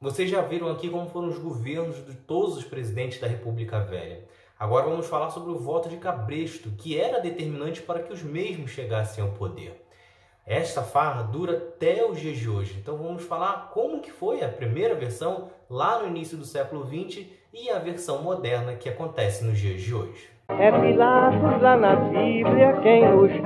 Vocês já viram aqui como foram os governos de todos os presidentes da República Velha. Agora vamos falar sobre o voto de Cabresto, que era determinante para que os mesmos chegassem ao poder. Esta farra dura até os dias de hoje. Então vamos falar como que foi a primeira versão lá no início do século XX e a versão moderna que acontece nos dias de hoje. É Pilatos lá na Bíblia quem nos diz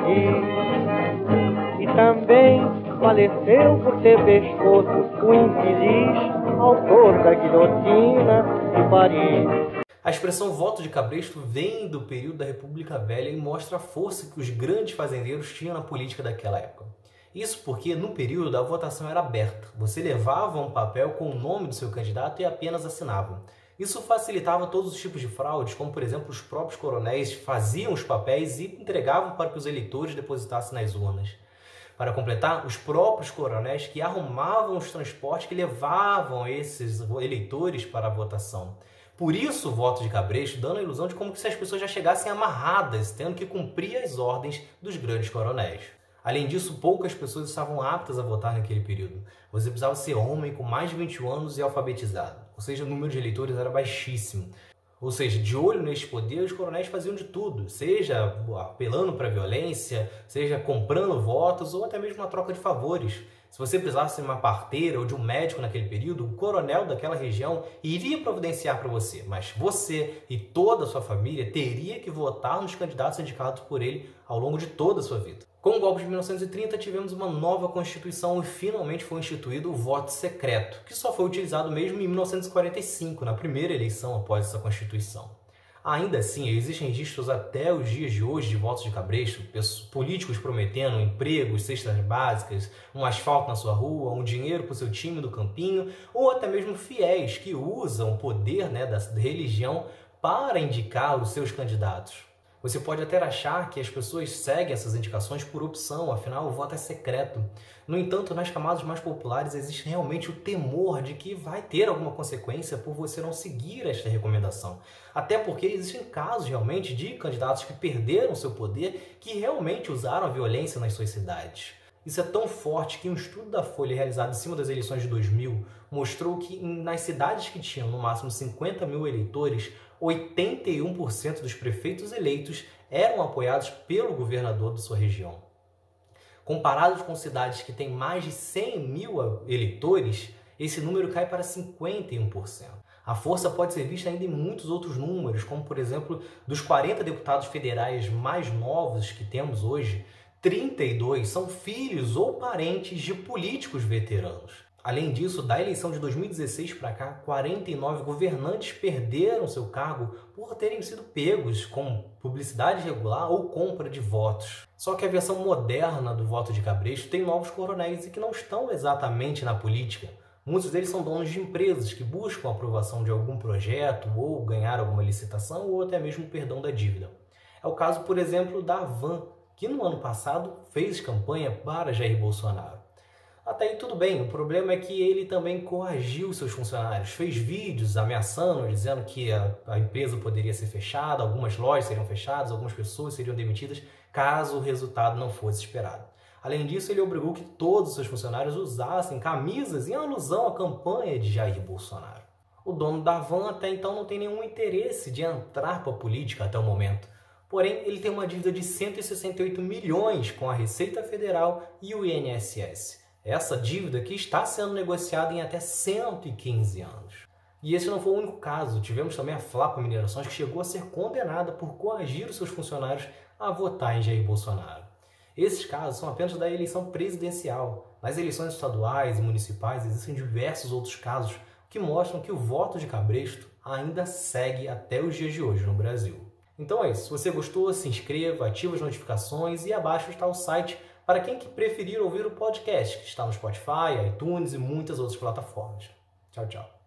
E também faleceu por ter pescoço o infeliz autor da guilhotina de Paris. A expressão voto de cabresto vem do período da República Velha e mostra a força que os grandes fazendeiros tinham na política daquela época. Isso porque, no período, a votação era aberta. Você levava um papel com o nome do seu candidato e apenas assinava. Isso facilitava todos os tipos de fraudes, como por exemplo os próprios coronéis faziam os papéis e entregavam para que os eleitores depositassem nas urnas. Para completar, os próprios coronéis que arrumavam os transportes que levavam esses eleitores para a votação. Por isso o voto de Cabresto dando a ilusão de como se as pessoas já chegassem amarradas, tendo que cumprir as ordens dos grandes coronéis. Além disso, poucas pessoas estavam aptas a votar naquele período. Você precisava ser homem com mais de 21 anos e alfabetizado. Ou seja, o número de eleitores era baixíssimo. Ou seja, de olho neste poder, os coronéis faziam de tudo, seja apelando para a violência, seja comprando votos ou até mesmo uma troca de favores. Se você precisasse de uma parteira ou de um médico naquele período, o coronel daquela região iria providenciar para você, mas você e toda a sua família teria que votar nos candidatos indicados por ele ao longo de toda a sua vida. Com o golpe de 1930, tivemos uma nova Constituição e finalmente foi instituído o voto secreto, que só foi utilizado mesmo em 1945, na primeira eleição após essa Constituição. Ainda assim, existem registros até os dias de hoje de votos de cabresto, políticos prometendo empregos, cestas básicas, um asfalto na sua rua, um dinheiro para o seu time do campinho, ou até mesmo fiéis que usam o poder né, da religião para indicar os seus candidatos. Você pode até achar que as pessoas seguem essas indicações por opção, afinal o voto é secreto. No entanto, nas camadas mais populares existe realmente o temor de que vai ter alguma consequência por você não seguir esta recomendação. Até porque existem casos realmente de candidatos que perderam seu poder, que realmente usaram a violência nas suas cidades. Isso é tão forte que um estudo da Folha realizado em cima das eleições de 2000 mostrou que nas cidades que tinham no máximo 50 mil eleitores, 81% dos prefeitos eleitos eram apoiados pelo governador da sua região. Comparados com cidades que têm mais de 100 mil eleitores, esse número cai para 51%. A força pode ser vista ainda em muitos outros números, como por exemplo, dos 40 deputados federais mais novos que temos hoje, 32 são filhos ou parentes de políticos veteranos. Além disso, da eleição de 2016 para cá, 49 governantes perderam seu cargo por terem sido pegos com publicidade irregular ou compra de votos. Só que a versão moderna do voto de Cabresto tem novos coronéis e que não estão exatamente na política. Muitos deles são donos de empresas que buscam a aprovação de algum projeto ou ganhar alguma licitação ou até mesmo perdão da dívida. É o caso, por exemplo, da Avan, que no ano passado fez campanha para Jair Bolsonaro. Até aí tudo bem, o problema é que ele também coagiu seus funcionários, fez vídeos ameaçando, dizendo que a, a, empresa poderia ser fechada, algumas lojas seriam fechadas, algumas pessoas seriam demitidas, caso o resultado não fosse esperado. Além disso, ele obrigou que todos os seus funcionários usassem camisas em alusão à campanha de Jair Bolsonaro. O dono da van até então não tem nenhum interesse de entrar para a política até o momento. Porém, ele tem uma dívida de 168 milhões com a Receita Federal e o INSS. Essa dívida que está sendo negociada em até 115 anos. E esse não foi o único caso. Tivemos também a Flapa Minerações, que chegou a ser condenada por coagir os seus funcionários a votar em Jair Bolsonaro. Esses casos são apenas da eleição presidencial. Nas eleições estaduais e municipais existem diversos outros casos que mostram que o voto de Cabresto ainda segue até os dias de hoje no Brasil. Então é isso. Se você gostou, se inscreva, ative as notificações e abaixo está o site para quem que preferir ouvir o podcast, que está no Spotify, iTunes e muitas outras plataformas. Tchau, tchau.